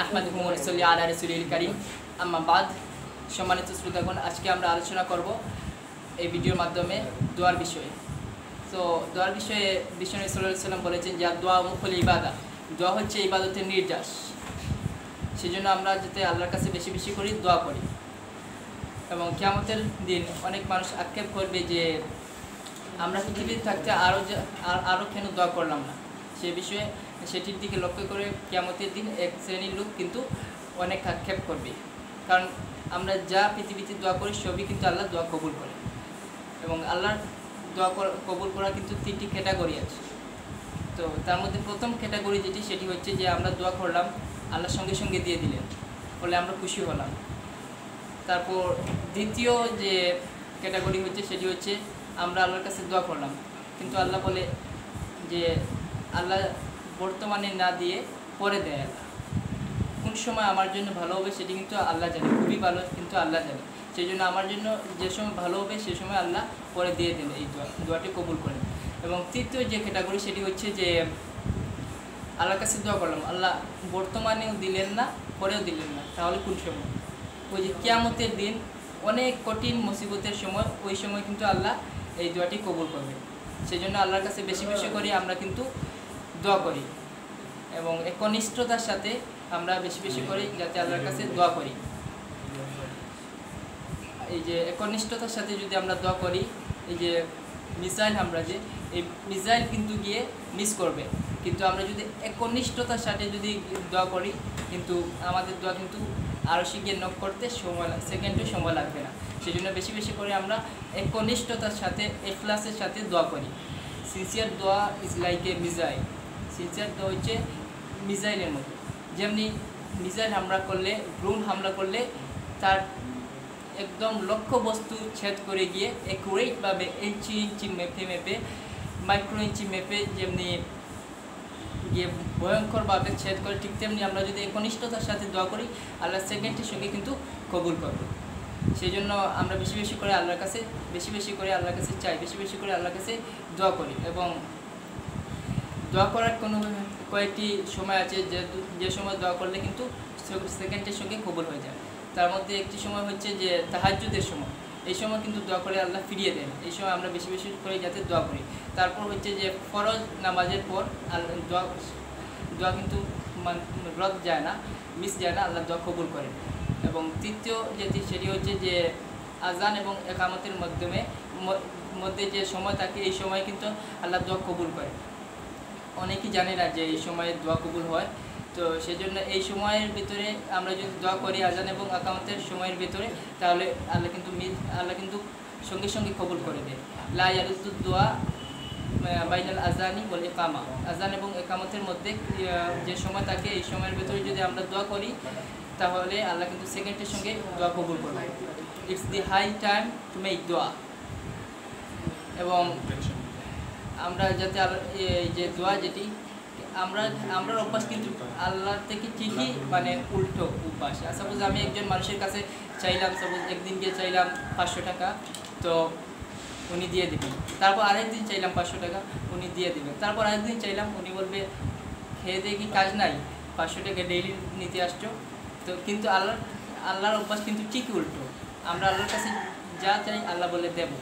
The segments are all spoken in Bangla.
নাহমাদুহু ওয়া নুসাল্লি আলা রাসূলিল কারীম। আম্মা বাদ, সম্মানিত শ্রোতাগণ, আজকে আমরা আলোচনা করব এই ভিডিওর মাধ্যমে দোয়ার বিষয়ে। তো দোয়ার বিষয়ে বিষ্ণু সাল্লাহ সাল্লাম বলেছেন যে দোয়া মুখল ইবাদা দোয়া হচ্ছে ইবাদতের নির্যাস সেই জন্য আমরা যাতে আল্লাহর কাছে বেশি বেশি করি দোয়া করি। এবং কেয়ামতের দিন অনেক মানুষ আক্ষেপ করবে যে, আমরা পৃথিবীতে থাকতে আরও আরও কেন দোয়া করলাম না? সে বিষয়ে সেটির দিকে লক্ষ্য করে কেয়ামতের দিন এক শ্রেণির লোক কিন্তু অনেক আক্ষেপ করবে। কারণ আমরা যা পৃথিবীতে দোয়া করি, সবই কিন্তু আল্লাহ দোয়া কবুল করে এবং আল্লাহর দোয়া কবুল করা কিন্তু তিনটি ক্যাটাগরি আছে। তো তার মধ্যে প্রথম ক্যাটাগরি যেটি, সেটি হচ্ছে যে আমরা দোয়া করলাম, আল্লাহর সঙ্গে সঙ্গে দিয়ে দিলেন, ফলে আমরা খুশি হলাম। তারপর দ্বিতীয় যে ক্যাটাগরি হচ্ছে, সেটি হচ্ছে আমরা আল্লাহর কাছে দোয়া করলাম। কিন্তু আল্লাহ বলে যে, আল্লাহ বর্তমানে না দিয়ে পরে দেয় আল্লাহ কোন সময় আমার জন্য ভালো হবে সেটি কিন্তু আল্লাহ জানে, খুবই ভালো কিন্তু আল্লাহ জানে। সেই জন্য আমার জন্য যে সময় ভালো হবে সে সময় আল্লাহ পরে দিয়ে দেন এই দোয়া দোয়াটি কবুল করেন এবং তৃতীয় যে ক্যাটাগরি সেটি হচ্ছে যে আল্লাহর কাছে দোয়া করলাম, আল্লাহ বর্তমানেও দিলেন না, পরেও দিলেন না, তাহলে কোন সময়? ওই যে কেয়ামতের দিন অনেক কঠিন মুসিবতের সময়, ওই সময় কিন্তু আল্লাহ এই দোয়াটি কবুল করবে। সেই জন্য আল্লাহর কাছে বেশি বেশি করে আমরা কিন্তু দোয়া করি এবং একনিষ্ঠতার সাথে আমরা বেশি বেশি করে যাতে আল্লাহর কাছে দোয়া করি। এই যে একনিষ্ঠতার সাথে যদি আমরা দোয়া করি এই যে মিসাইল আমরা যে এই মিসাইল কিন্তু গিয়ে মিস করবে। কিন্তু আমরা যদি একনিষ্ঠতার সাথে যদি দোয়া করি কিন্তু আমাদের দোয়া কিন্তু আরও শিখিয়ে নক করতে সময় সেকেন্ডও সময় লাগবে না। সেই জন্য বেশি বেশি করে আমরা একনিষ্ঠতার সাথে এখলাসের সাথে দোয়া করি। সিনসিয়ার দোয়া is like a missile sincere দোয়া হচ্ছে মিসাইলের মতো। যেমনি মিসাইল হামলা করলে, ড্রোন হামলা করলে তার একদম লক্ষ্য বস্তু ছেদ করে গিয়ে একুরেটভাবে ইঞ্চি ইঞ্চি মেপে মেপে মাইক্রো ইঞ্চি মেপে যেমনি গিয়ে ভয়ঙ্করভাবে ছেদ করে, ঠিক তেমনি আমরা যদি একনিষ্ঠতার সাথে দোয়া করি, আল্লাহ সেকেন্ডের সঙ্গে কিন্তু কবুল করবে। সেই জন্য আমরা বেশি বেশি করে আল্লাহর কাছে, বেশি বেশি করে আল্লাহর কাছে চাই, বেশি বেশি করে আল্লাহর কাছে দোয়া করি এবং দোয়া করার কোনো কয়েকটি সময় আছে যে যে সময় দোয়া করলে কিন্তু সেকেন্ডের সঙ্গে কবুল হয়ে যায়। তার মধ্যে একটি সময় হচ্ছে যে তাহাজ্জুদের সময়। এই সময় কিন্তু দোয়া করে আল্লাহ ফিরিয়ে দেন। এই সময় আমরা বেশি বেশি করে যাতে দোয়া করি। তারপর হচ্ছে যে ফরজ নামাজের পর আল্লাহ দোয়া দোয়া কিন্তু রদ যায় না, মিস যায় না, আল্লাহ দোয়া কবুল করেন এবং তৃতীয় যেটি, সেটি হচ্ছে যে আজান এবং একামতের মাধ্যমে মধ্যে যে সময় থাকে, এই সময় কিন্তু আল্লাহ দোয়া কবুল করে। অনেকেই জানে না যে এই সময়ে দোয়া কবুল হয়। তো সেই জন্য এই সময়ের ভিতরে আমরা যদি দোয়া করি আজান এবং আকামতের সময়ের ভিতরে, তাহলে আল্লাহ কিন্তু মিস আল্লাহ কিন্তু সঙ্গে সঙ্গে কবুল করে দেয়। লা ইয়ারুদ্দুদ দোয়া বাইনাল আজানি বলে একামা আজান এবং একামতের মধ্যে যে সময় থাকে, এই সময়ের ভিতরে যদি আমরা দোয়া করি, তাহলে আল্লাহ কিন্তু সেকেন্ডের সঙ্গে দোয়া কবুল করবে it's the high time to make দোয়া এবং আমরা যাতে এই যে দোয়া যেটি, আমরা আমরা অভ্যাস কিন্তু আল্লাহ থেকে ঠিকই মানে উল্টো অভ্যাস। সাপোজ আমি একজন মানুষের কাছে চাইলাম সাপোজ একদিন গিয়ে চাইলাম পাঁচশো টাকা, তো উনি দিয়ে দেবেন তারপর আরেকদিন চাইলাম পাঁচশো টাকা, উনি দিয়ে দেবেন তারপর আরেকদিন চাইলাম, উনি বলবে, খেয়ে দিয়ে কি কাজ নাই? পাঁচশো টাকা ডেইলি নিতে আসছো? তো কিন্তু আল্লাহ, আল্লাহর অভ্যাস কিন্তু ঠিকই উল্টো। আমরা আল্লাহর কাছে যা চাই আল্লাহ বলে দেবো।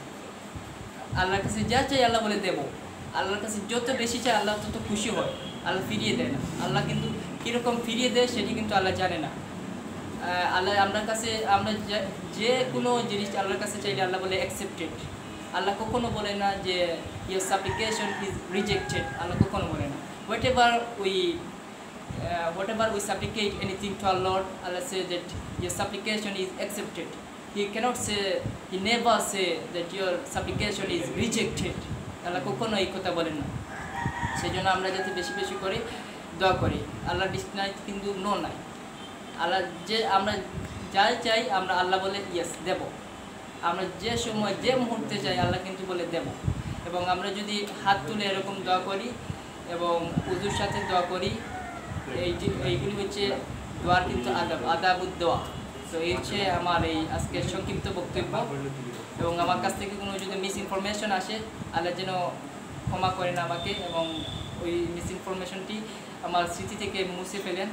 আল্লাহর কাছে যা চাই আল্লাহ বলে দেবো। আল্লাহর কাছে যত বেশি চাই আল্লাহ তত খুশি হয়। আল্লাহ ফিরিয়ে দেয় না। আল্লাহ কিন্তু কীরকম ফিরিয়ে দেয় সেটি কিন্তু আল্লাহ জানে না। আল্লাহ আপনার কাছে আমরা যে- কোনো জিনিস আল্লাহর কাছে চাইলে আল্লাহ বলে অ্যাকসেপ্টেড আল্লাহ কখনো বলে না যে ইয়ার সাপ্লিকেশন ইজ রিজেক্টেড আল্লাহ কখনো বলে না। Whatever we whatever we supplicate anything to our Lord, Allah says that your supplication is accepted. He cannot say, He never say that your supplication is rejected. আল্লাহ কখনো এই কথা বলেন না। সেই জন্য আমরা যাতে বেশি বেশি করে দোয়া করি। আল্লাহ ডিসনাই কিন্তু নো নাই। আল্লাহ যে আমরা যা চাই আমরা আল্লাহ বলে ইয়েস দেব। আমরা যে সময় যে মুহূর্তে চাই আল্লাহ কিন্তু বলে দেব। এবং আমরা যদি হাত তুলে এরকম দোয়া করি এবং উজুর সাথে দোয়া করি এই এইগুলি হচ্ছে দোয়ার কিন্তু আদাব আদাবুদ দোয়া। তো এই হচ্ছে আমার এই আজকের সংক্ষিপ্ত বক্তব্য এবং আমার কাছ থেকে কোনো যদি মিস ইনফরমেশন আসে, আল্লাহ যেন ক্ষমা করেন আমাকে এবং ওই মিস ইনফরমেশনটি আমার স্মৃতি থেকে মুছে ফেলেন।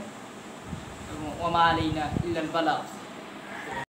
এবং ওমা আলাইনা ইল্লাল বালা।